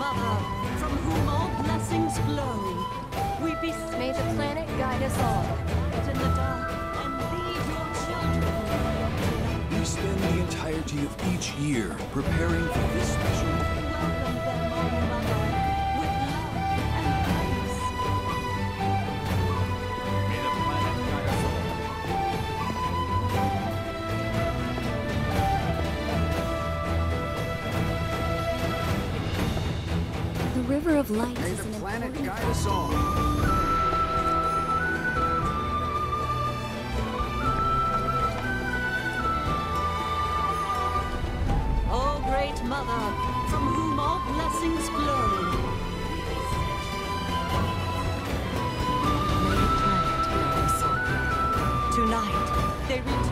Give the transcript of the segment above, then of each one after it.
mother, from whom all blessings flow, we beseech May the planet guide us all. in the dark and lead your children. We spend the entirety of each year preparing for this special River of Light May is an planet important guide us all. O great mother, from whom all blessings flow, May the planet guide us all. tonight they return.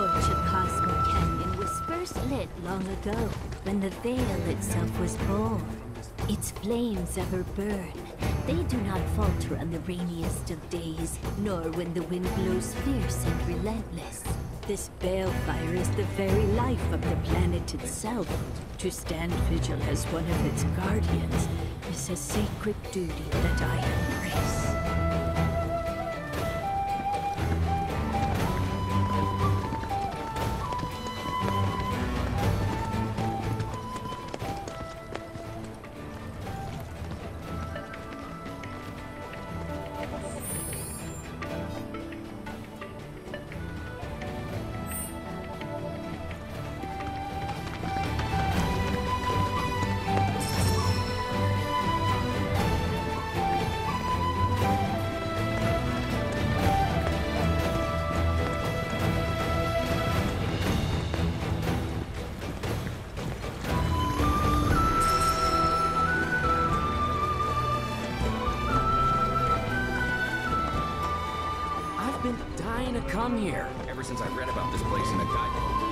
Torch of Cosmo Canyon was first lit long ago, when the veil itself was born. Its flames ever burn. They do not falter on the rainiest of days, nor when the wind blows fierce and relentless. This balefire is the very life of the planet itself. To stand vigil as one of its guardians is a sacred duty that I embrace. Been dying to come here. Ever since I read about this place in the guidebook.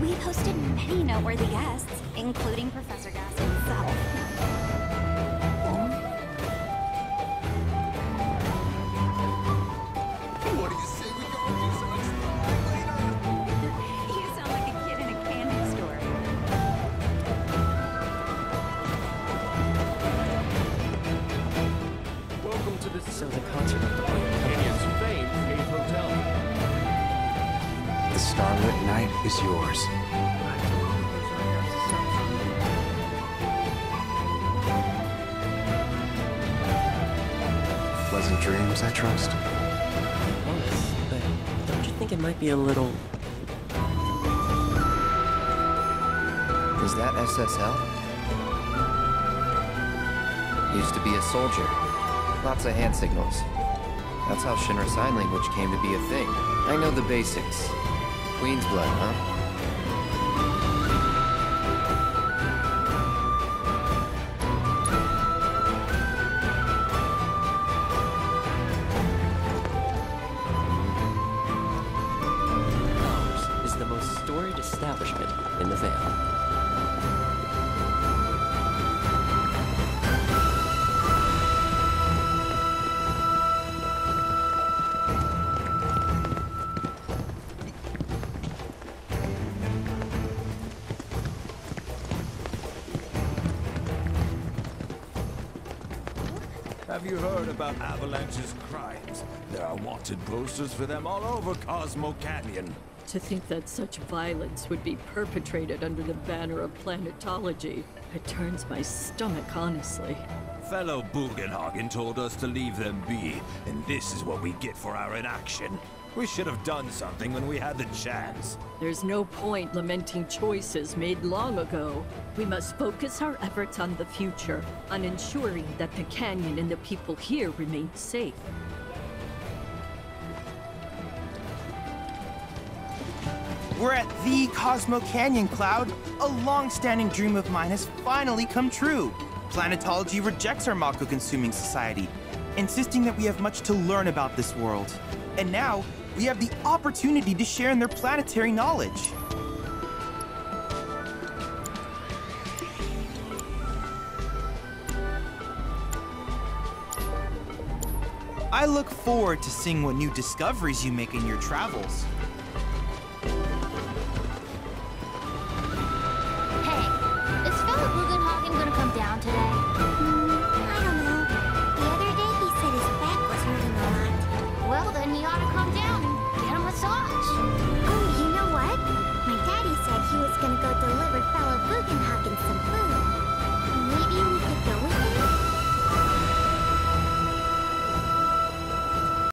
We've hosted many noteworthy guests, including Professor Gast Welcome the so the concert at the Canyon's famed Cave Hotel. The starlit night is yours. Pleasant dreams, I trust. Thanks, but don't you think it might be a little Is that SSL? Used to be a soldier. Lots of hand signals. That's how Shinra Sign Language came to be a thing. I know the basics. Queen's blood, huh? Have you heard about Avalanche's crimes? There are wanted posters for them all over Cosmo Canyon. To think that such violence would be perpetrated under the banner of planetology, it turns my stomach, honestly. Fellow Bugenhagen told us to leave them be, and this is what we get for our inaction. We should have done something when we had the chance. There's no point lamenting choices made long ago. We must focus our efforts on the future, on ensuring that the canyon and the people here remain safe. We're at the Cosmo Canyon, Cloud. A long-standing dream of mine has finally come true. Planetology rejects our Mako-consuming society, insisting that we have much to learn about this world. And now, we have the opportunity to share in their planetary knowledge. I look forward to seeing what new discoveries you make in your travels.